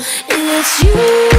It's you.